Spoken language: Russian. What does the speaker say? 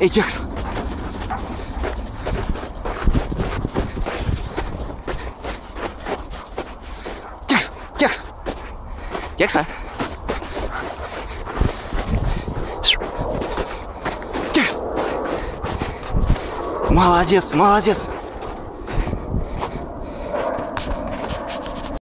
Эй, Кекс! Кекс! Кекс! Кекса! Кекс! Молодец, молодец!